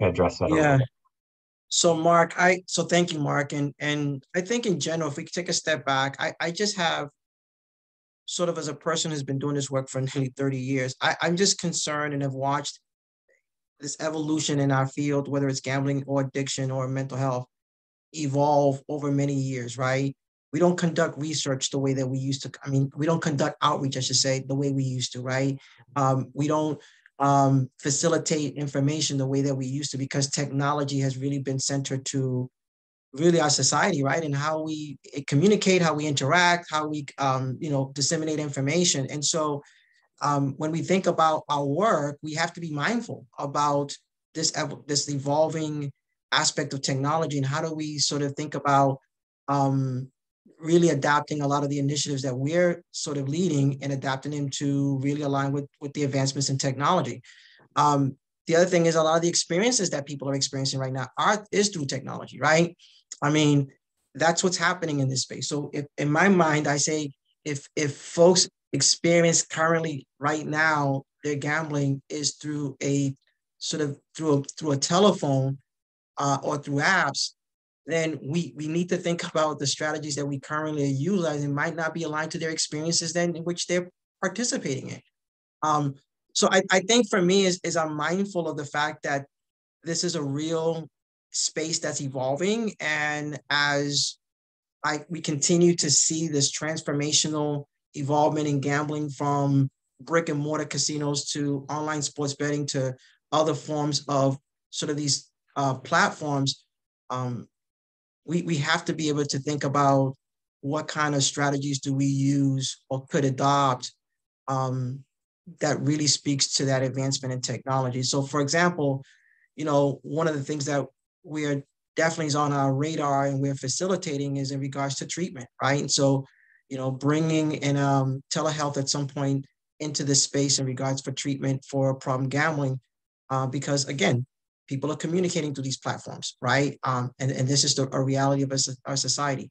address that. Yeah. So Mark, I so thank you, Mark, and and I think in general, if we take a step back, I I just have sort of as a person who's been doing this work for nearly 30 years, I, I'm just concerned and have watched this evolution in our field, whether it's gambling or addiction or mental health, evolve over many years, right? We don't conduct research the way that we used to. I mean, we don't conduct outreach, I should say, the way we used to, right? Um, we don't um, facilitate information the way that we used to because technology has really been centered to really our society, right? And how we communicate, how we interact, how we, um, you know, disseminate information. And so um, when we think about our work, we have to be mindful about this, this evolving aspect of technology and how do we sort of think about um, really adapting a lot of the initiatives that we're sort of leading and adapting them to really align with, with the advancements in technology. Um, the other thing is a lot of the experiences that people are experiencing right now are is through technology, right? I mean, that's what's happening in this space. So if in my mind, I say if if folks experience currently right now their gambling is through a sort of through a, through a telephone uh, or through apps, then we we need to think about the strategies that we currently are utilizing might not be aligned to their experiences then in which they're participating in. Um, so I, I think for me is, is I'm mindful of the fact that this is a real space that's evolving. And as I we continue to see this transformational evolvement in gambling from brick and mortar casinos to online sports betting to other forms of sort of these uh, platforms, um, we, we have to be able to think about what kind of strategies do we use or could adopt um, that really speaks to that advancement in technology. So for example, you know, one of the things that we are definitely is on our radar and we're facilitating is in regards to treatment, right? And so you know, bringing in um, telehealth at some point into this space in regards for treatment for problem gambling, uh, because again, people are communicating through these platforms, right? Um, and, and this is the, a reality of us our society.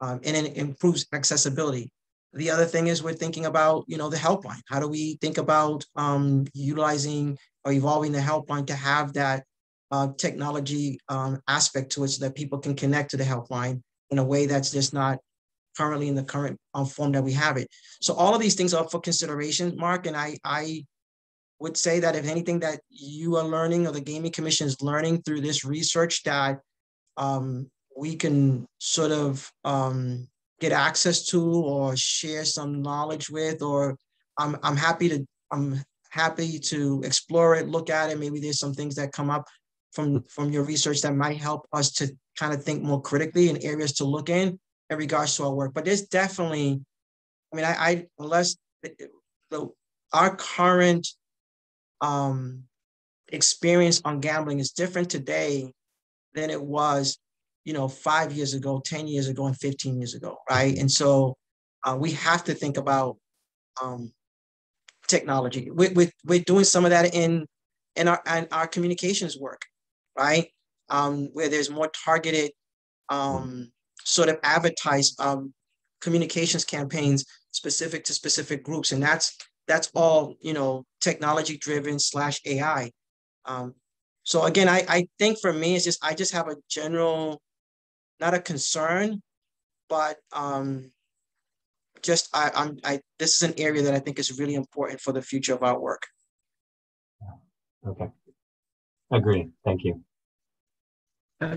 Um, and it improves accessibility. The other thing is we're thinking about, you know, the helpline. How do we think about um, utilizing or evolving the helpline to have that uh, technology um, aspect to it so that people can connect to the helpline in a way that's just not currently in the current um, form that we have it. So all of these things are up for consideration, Mark. And I, I would say that if anything that you are learning or the Gaming Commission is learning through this research that um, we can sort of um, get access to or share some knowledge with, or I'm, I'm happy to, I'm happy to explore it, look at it. Maybe there's some things that come up from, from your research that might help us to kind of think more critically in areas to look in in regards to our work. But there's definitely, I mean, I, I unless the, our current um, experience on gambling is different today than it was, you know, five years ago, 10 years ago, and 15 years ago, right? And so uh, we have to think about um, technology. We, we, we're doing some of that in, in, our, in our communications work, right? um, where there's more targeted um, sort of advertise um, communications campaigns specific to specific groups. And that's that's all, you know, technology driven slash AI. Um, so again, I, I think for me, it's just, I just have a general, not a concern, but um, just I, I'm I this is an area that I think is really important for the future of our work. Okay. Agree. Thank you.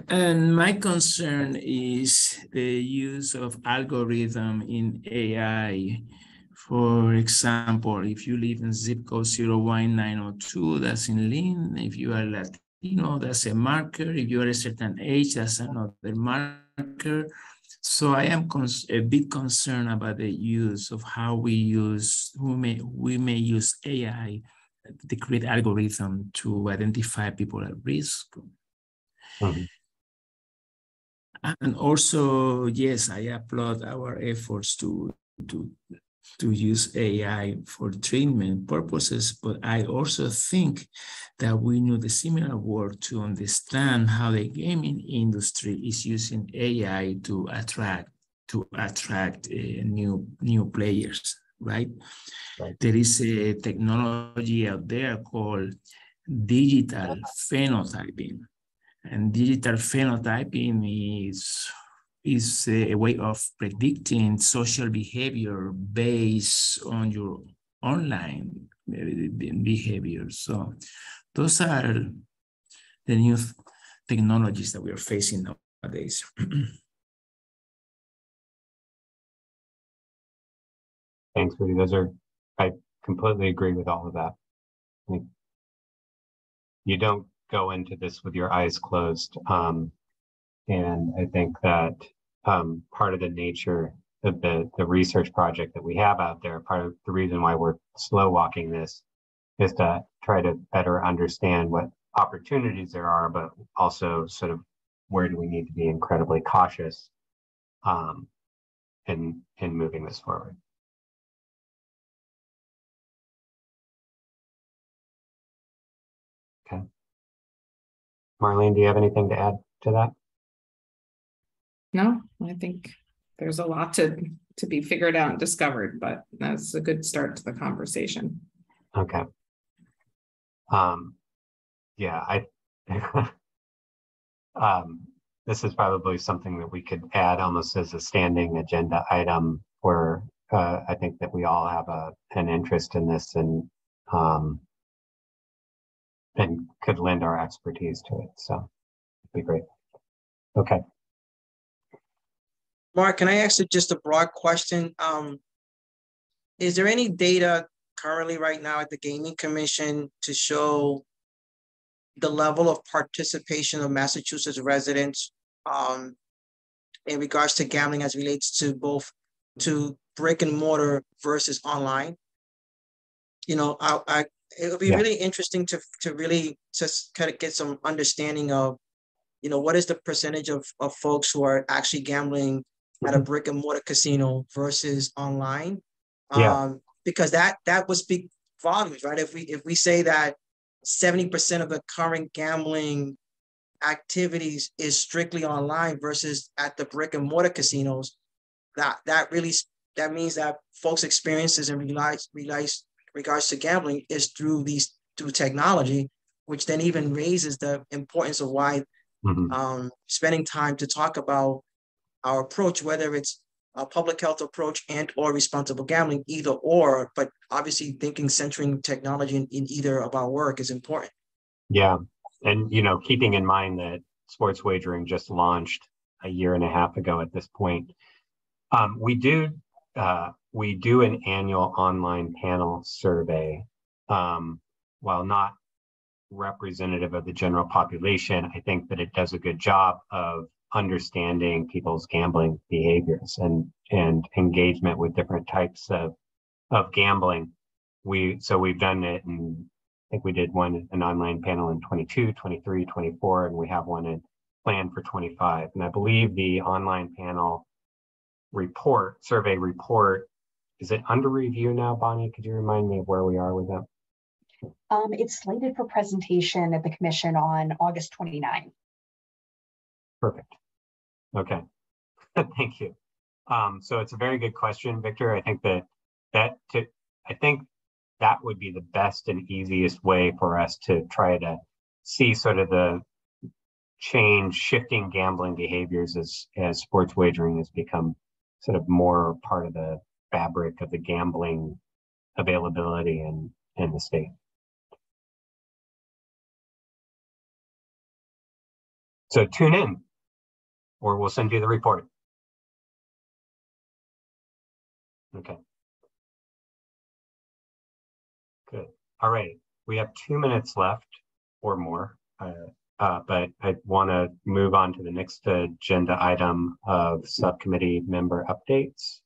And my concern is the use of algorithm in AI. For example, if you live in zip code 01902, that's in Lynn. If you are Latino, that's a marker. If you are a certain age, that's another marker. So I am a bit concerned about the use of how we use, we may, we may use AI to create algorithm to identify people at risk. Mm -hmm. And also, yes, I applaud our efforts to, to, to use AI for treatment purposes, but I also think that we need a similar work to understand how the gaming industry is using AI to attract to attract uh, new new players, right? right? There is a technology out there called digital phenotyping and digital phenotyping is, is a way of predicting social behavior based on your online eh, behavior. So those are the new technologies that we are facing nowadays. Thanks, Rudy. Those are, I completely agree with all of that. You don't go into this with your eyes closed. Um, and I think that um, part of the nature of the, the research project that we have out there, part of the reason why we're slow walking this is to try to better understand what opportunities there are, but also sort of where do we need to be incredibly cautious um, in, in moving this forward. Marlene, do you have anything to add to that? No, I think there's a lot to to be figured out and discovered, but that's a good start to the conversation. Okay. Um, yeah, I um, this is probably something that we could add almost as a standing agenda item where uh, I think that we all have a an interest in this and um, and could lend our expertise to it. So it'd be great. Okay. Mark, can I ask you just a broad question? Um, is there any data currently right now at the Gaming Commission to show the level of participation of Massachusetts residents um, in regards to gambling as relates to both to brick and mortar versus online? You know, I, I it would be yeah. really interesting to to really just kind of get some understanding of, you know, what is the percentage of, of folks who are actually gambling at a mm-hmm. brick and mortar casino versus online. Yeah. Um, because that that would speak volumes, right? If we if we say that 70% of the current gambling activities is strictly online versus at the brick and mortar casinos, that that really that means that folks' experiences and realize relies regards to gambling is through these through technology, which then even raises the importance of why mm-hmm. um, spending time to talk about our approach, whether it's a public health approach and or responsible gambling, either or, but obviously thinking centering technology in, in either of our work is important. Yeah. And you know, keeping in mind that sports wagering just launched a year and a half ago at this point. Um, we do uh, we do an annual online panel survey. Um, while not representative of the general population, I think that it does a good job of understanding people's gambling behaviors and and engagement with different types of of gambling. We so we've done it and I think we did one an online panel in 22, 23, 24, and we have one in planned for 25. And I believe the online panel report, survey report is it under review now, Bonnie? Could you remind me of where we are with that? Um, it's slated for presentation at the commission on August 29th. Perfect. Okay. Thank you. Um, so it's a very good question, Victor. I think that that to, I think that would be the best and easiest way for us to try to see sort of the change, shifting gambling behaviors as as sports wagering has become sort of more part of the fabric of the gambling availability in in the state. So tune in, or we'll send you the report. Okay. Good. All right. We have two minutes left or more, uh, uh, but I want to move on to the next agenda item of subcommittee member updates.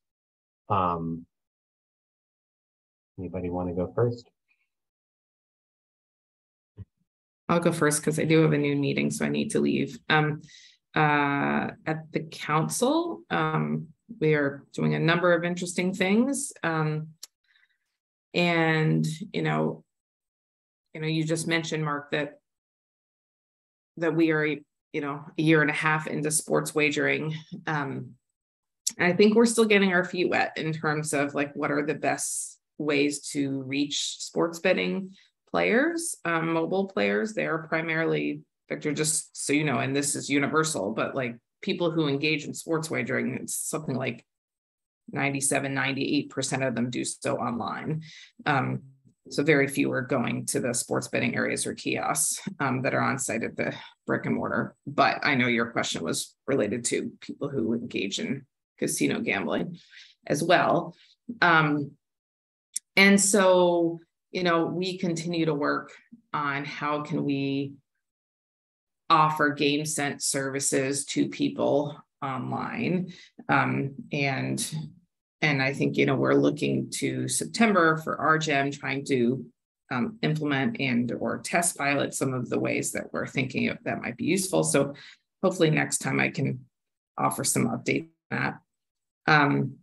Um, anybody want to go first? I'll go first because I do have a new meeting, so I need to leave. Um, uh, at the council, um, we are doing a number of interesting things. Um, and, you know, you know, you just mentioned, Mark, that that we are, you know, a year and a half into sports wagering. Um, I think we're still getting our feet wet in terms of like what are the best ways to reach sports betting players, um, mobile players. They are primarily, Victor, just so you know, and this is universal, but like people who engage in sports wagering, it's something like 97, 98% of them do so online. Um, so very few are going to the sports betting areas or kiosks um, that are on site at the brick and mortar. But I know your question was related to people who engage in casino gambling as well. Um, and so you know, we continue to work on how can we offer game GameSense services to people online. Um, and and I think, you know, we're looking to September for RGEM trying to um, implement and or test pilot some of the ways that we're thinking of that might be useful. So hopefully next time I can offer some update on that. Um,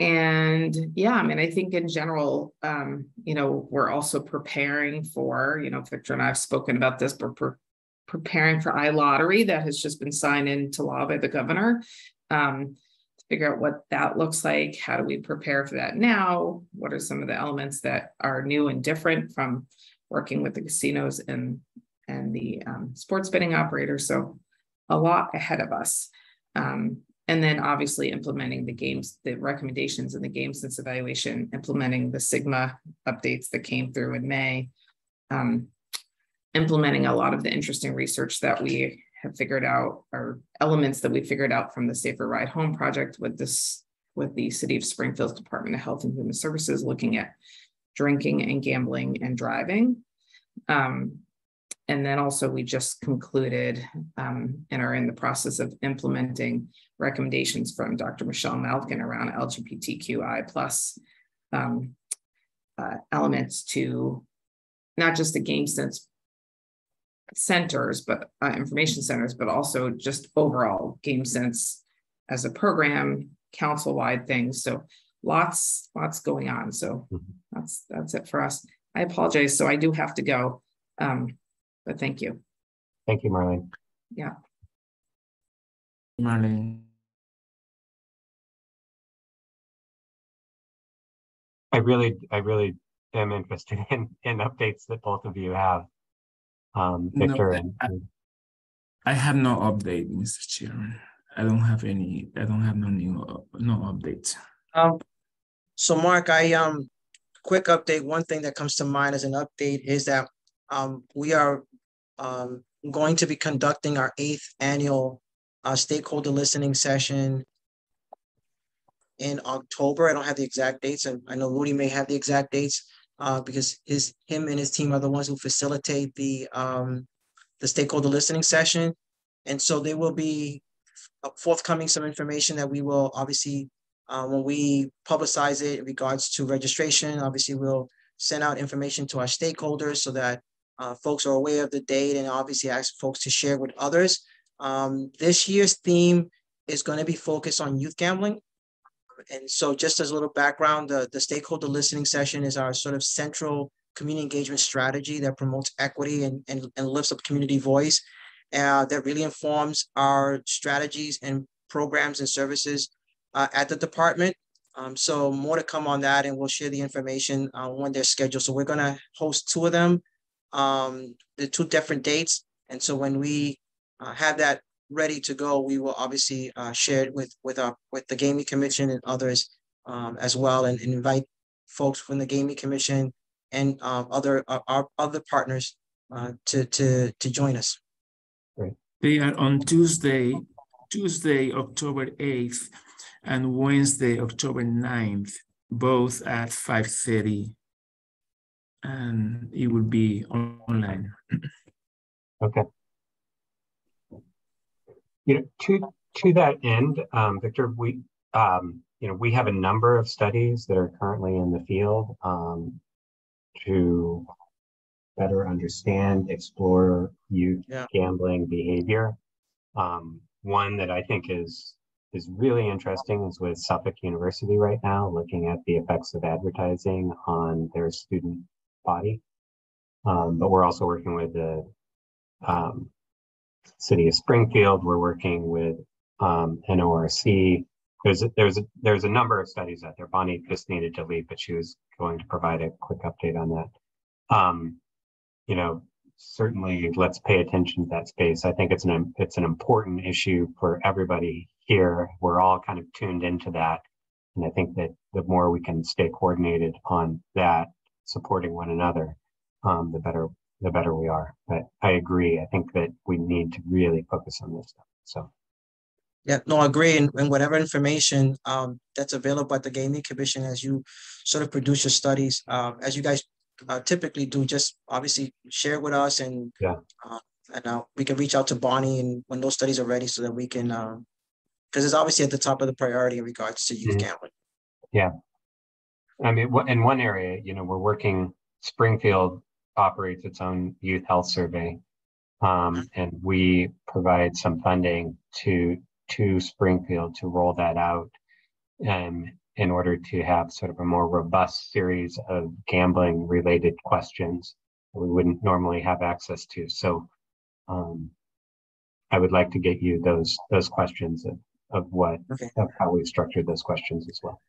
and yeah i mean i think in general um, you know we're also preparing for you know victor and i've spoken about this but pre- preparing for iLottery that has just been signed into law by the governor um, to figure out what that looks like how do we prepare for that now what are some of the elements that are new and different from working with the casinos and and the um, sports betting operators so a lot ahead of us. Um, and then obviously implementing the games, the recommendations in the GameSense evaluation, implementing the Sigma updates that came through in May, um, implementing a lot of the interesting research that we have figured out or elements that we figured out from the Safer Ride Home project with this with the City of Springfield's Department of Health and Human Services looking at drinking and gambling and driving. Um, and then also we just concluded um, and are in the process of implementing recommendations from Dr. Michelle Malkin around LGBTQI plus um, uh, elements to not just the game sense centers, but uh, information centers, but also just overall game sense as a program, council-wide things. So lots, lots going on. So mm-hmm. that's that's it for us. I apologize. So I do have to go. Um, but thank you. Thank you, Marlene. Yeah. Marlene. I really, I really am interested in, in updates that both of you have. Um, Victor no, and, I, I have no update, Mr. Chairman. I don't have any, I don't have no new, no updates. Um, so Mark, I, um, quick update. One thing that comes to mind as an update is that, um, we are, um, going to be conducting our eighth annual, uh, stakeholder listening session in October. I don't have the exact dates. and I know Rudy may have the exact dates uh, because his him and his team are the ones who facilitate the um, the stakeholder listening session. And so there will be forthcoming some information that we will obviously uh, when we publicize it in regards to registration. Obviously, we'll send out information to our stakeholders so that uh, folks are aware of the date and obviously ask folks to share with others. Um, this year's theme is going to be focused on youth gambling. And so just as a little background, the, the stakeholder listening session is our sort of central community engagement strategy that promotes equity and, and, and lifts up community voice. uh, that really informs our strategies and programs and services uh, at the department. Um, so more to come on that, and we'll share the information uh, when they're scheduled. So we're going to host two of them, um, the two different dates. And so when we uh, have that ready to go, we will obviously uh, share it with with our with the gaming commission and others um, as well, and, and, invite folks from the gaming commission and um, other uh, our other partners uh, to to to join us. They are on Tuesday, Tuesday, October 8th and Wednesday, October 9th, both at 5.30. And it will be online. Okay. You know, to to that end, um, Victor, we um, you know we have a number of studies that are currently in the field um, to better understand, explore youth yeah. gambling behavior. Um, one that I think is is really interesting is with Suffolk University right now, looking at the effects of advertising on their student body. Um, but we're also working with the um, city of Springfield. We're working with um, NORC. There's a, there's a, there's a number of studies out there. Bonnie just needed to leave, but she was going to provide a quick update on that. Um, you know, certainly let's pay attention to that space. I think it's an it's an important issue for everybody here. We're all kind of tuned into that, and I think that the more we can stay coordinated on that, supporting one another, um, the better the better we are. But I agree. I think that we need to really focus on this stuff. So. Yeah, no, I agree. And, and whatever information um, that's available at the Gaming Commission as you sort of produce your studies, um, as you guys uh, typically do, just obviously share with us and yeah. Uh, and uh, we can reach out to Bonnie and when those studies are ready so that we can, because um, it's obviously at the top of the priority in regards to youth mm-hmm. gambling. Yeah. I mean, in one area, you know, we're working, Springfield operates its own youth health survey. Um, mm-hmm. and we provide some funding to to Springfield to roll that out and in order to have sort of a more robust series of gambling related questions that we wouldn't normally have access to. So um, I would like to get you those those questions of, of what okay. of how we structured those questions as well.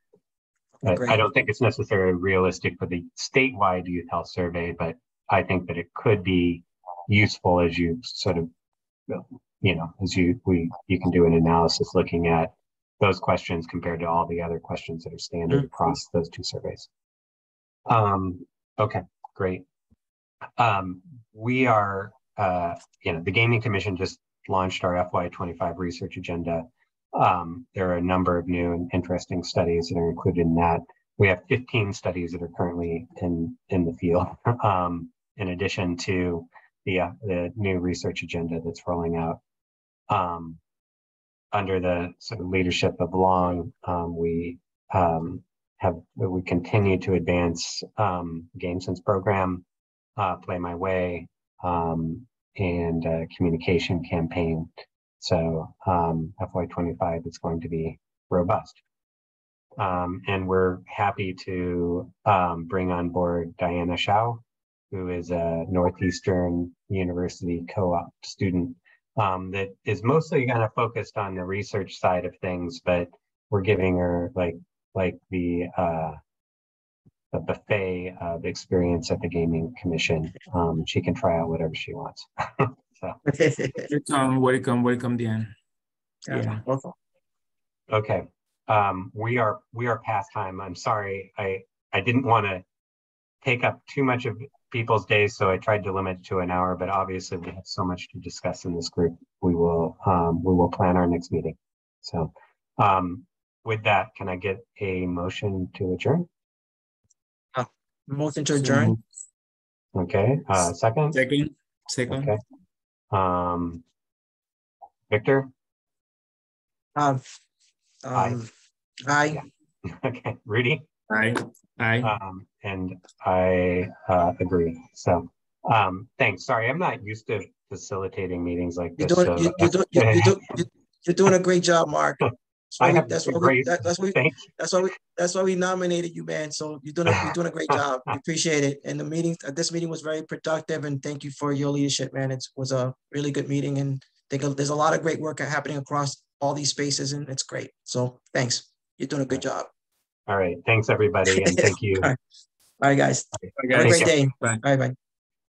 I don't think it's necessarily realistic for the statewide youth health survey, but I think that it could be useful as you sort of, you know, as you we you can do an analysis looking at those questions compared to all the other questions that are standard mm-hmm. across those two surveys. Um, okay, great. Um, we are, uh, you know, the Gaming Commission just launched our FY25 research agenda. Um, there are a number of new and interesting studies that are included in that. We have 15 studies that are currently in in the field, um, in addition to the uh, the new research agenda that's rolling out. Um, under the sort of leadership of Long, um, we um, have we continue to advance um, GameSense program, uh, Play My Way, um, and uh, communication campaign. So um, FY25 is going to be robust. Um, and we're happy to bring on board Diana Shao, who is a Northeastern University co-op student um, that is mostly kind of focused on the research side of things, but we're giving her like like the uh, the buffet of experience at the gaming commission. Um, she can try out whatever she wants. so welcome, welcome, welcome, Dan. Yeah. yeah. Okay. Um, we are we are past time. I'm sorry. I I didn't want to take up too much of people's days, so I tried to limit it to an hour. But obviously, we have so much to discuss in this group. We will um, we will plan our next meeting. So, um, with that, can I get a motion to adjourn? Uh, motion to adjourn. Okay. Uh, second. Second. Second. Okay. Um, Victor. Um. um aye. Aye. okay. Rudy. Aye. Aye. Um, and I uh, agree. So um, thanks. Sorry, I'm not used to facilitating meetings like this. You're doing, so you, are doing, you're, you're, doing, you're doing a great job, Mark. That's why I we, have that's why we, great, that, that's why we, that's why we, that's why we nominated you, man. So you're doing a, you're doing a great job. We appreciate it. And the meeting, uh, this meeting was very productive and thank you for your leadership, man. It was a really good meeting and I think there's a lot of great work happening across all these spaces and it's great. So thanks. You're doing a good job. All right, thanks, everybody, and thank you. All right. All right, guys. Okay, Have a great day. Bye. Bye bye.